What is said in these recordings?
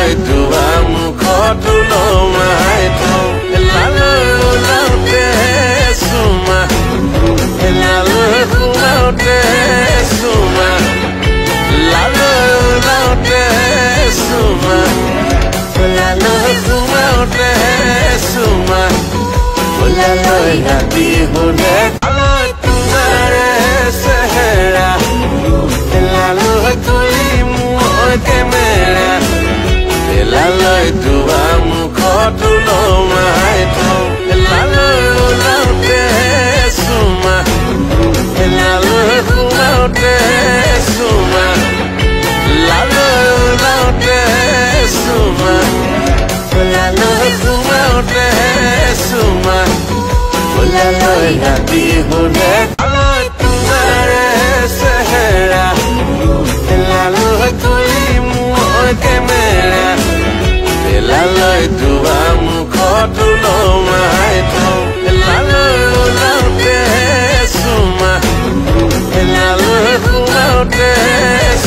lời tu ba mu khó tu lo ma hai tu la la la te su ma la la la পেলালৈ তোৱা মুখতো লমাই থওঁ পেলালৈ ওলাওঁতে চুমা পেলালৈ সোমাওঁতে চুমা লালৈ ওলাওঁতে চুমা পেলালৈ সোমাওঁতে চুমা পেলালৈ ৰাতি শুনে আলৈ তোমাৰে চেহেৰা পেলালৈ তুলি মোৰ camera Elaloi dua mukhotu lo maito Elaloi ulao te suma Elaloi ulao te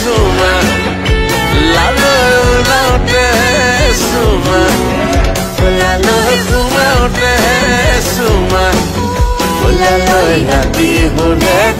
suma Elaloi ulao te suma Elaloi ulao te suma Elaloi hati honet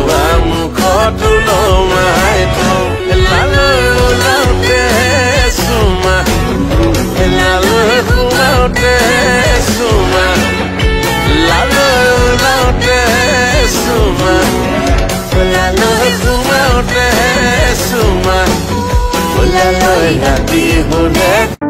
Hola, hola, hola,